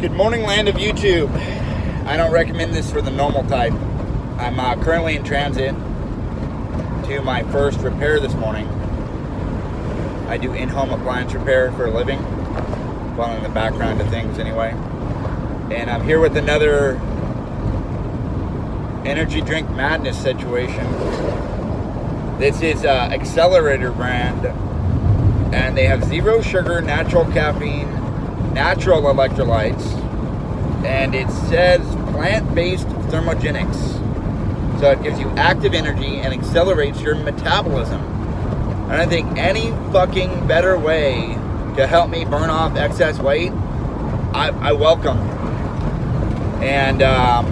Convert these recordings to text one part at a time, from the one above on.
Good morning, land of YouTube. I don't recommend this for the normal type. I'm uh, currently in transit to my first repair this morning. I do in-home appliance repair for a living, following the background of things anyway. And I'm here with another energy drink madness situation. This is uh, Accelerator brand, and they have zero sugar, natural caffeine, natural electrolytes, and it says plant-based thermogenics. So it gives you active energy and accelerates your metabolism. I think any fucking better way to help me burn off excess weight, I, I welcome. And um,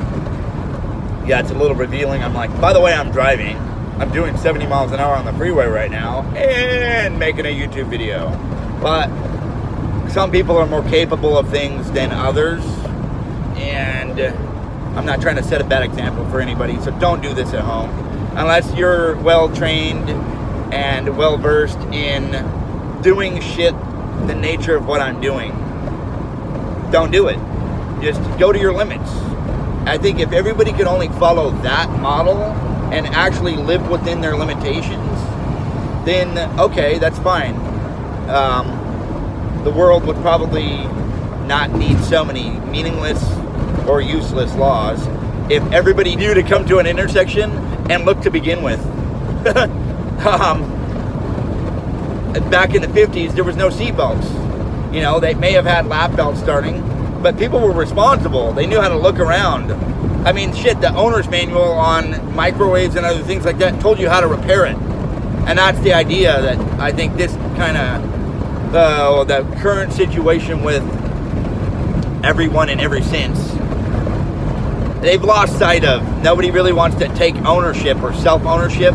yeah, it's a little revealing. I'm like, by the way, I'm driving. I'm doing 70 miles an hour on the freeway right now and making a YouTube video. But some people are more capable of things than others. And I'm not trying to set a bad example for anybody, so don't do this at home. Unless you're well trained and well versed in doing shit the nature of what I'm doing. Don't do it. Just go to your limits. I think if everybody could only follow that model and actually live within their limitations, then okay, that's fine. Um, the world would probably not need so many meaningless or useless laws if everybody knew to come to an intersection and look to begin with. um, back in the 50s, there was no seatbelts. You know, they may have had lap belts starting, but people were responsible. They knew how to look around. I mean, shit, the owner's manual on microwaves and other things like that told you how to repair it. And that's the idea that I think this kind of, uh, the current situation with everyone in every sense, they've lost sight of. Nobody really wants to take ownership or self ownership,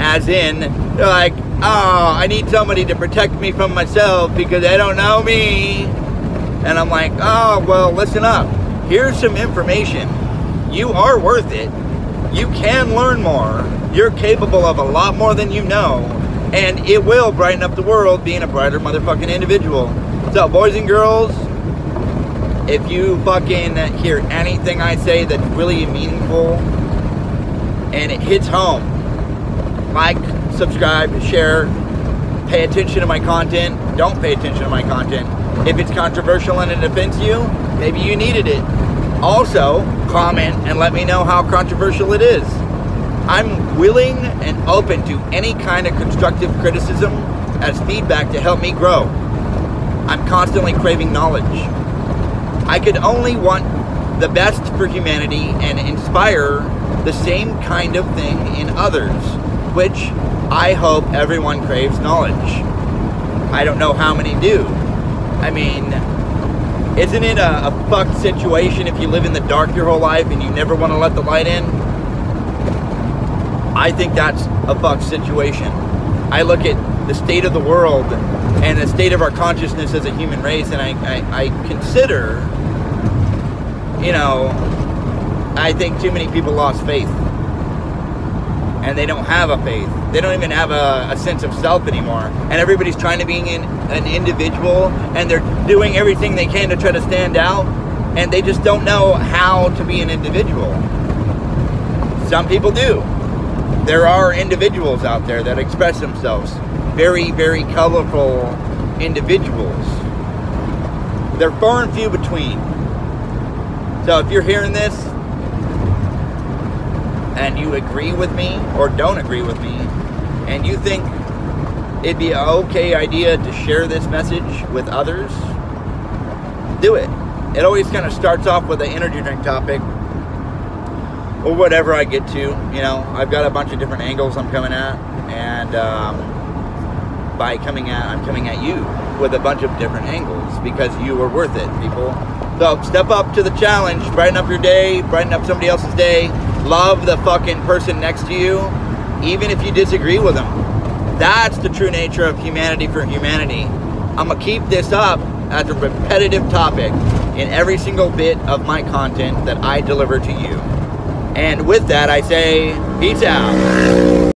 as in, they're like, oh, I need somebody to protect me from myself because they don't know me. And I'm like, oh, well, listen up. Here's some information you are worth it. You can learn more. You're capable of a lot more than you know. And it will brighten up the world being a brighter motherfucking individual. So, boys and girls, if you fucking hear anything I say that's really meaningful and it hits home, like, subscribe, share, pay attention to my content, don't pay attention to my content. If it's controversial and it offends you, maybe you needed it. Also, comment and let me know how controversial it is. I'm willing and open to any kind of constructive criticism as feedback to help me grow. I'm constantly craving knowledge. I could only want the best for humanity and inspire the same kind of thing in others, which I hope everyone craves knowledge. I don't know how many do. I mean, isn't it a, a fucked situation if you live in the dark your whole life and you never want to let the light in? I think that's a fucked situation. I look at the state of the world and the state of our consciousness as a human race, and I, I, I consider, you know, I think too many people lost faith. And they don't have a faith. They don't even have a, a sense of self anymore. And everybody's trying to be an, an individual, and they're doing everything they can to try to stand out, and they just don't know how to be an individual. Some people do there are individuals out there that express themselves. Very, very colorful individuals. They're far and few between. So if you're hearing this and you agree with me or don't agree with me, and you think it'd be an okay idea to share this message with others, do it. It always kind of starts off with an energy drink topic or whatever I get to. You know, I've got a bunch of different angles I'm coming at, and um, by coming at, I'm coming at you with a bunch of different angles because you are worth it, people. So step up to the challenge, brighten up your day, brighten up somebody else's day, love the fucking person next to you, even if you disagree with them. That's the true nature of humanity for humanity. I'm gonna keep this up as a repetitive topic in every single bit of my content that I deliver to you. And with that, I say, peace out.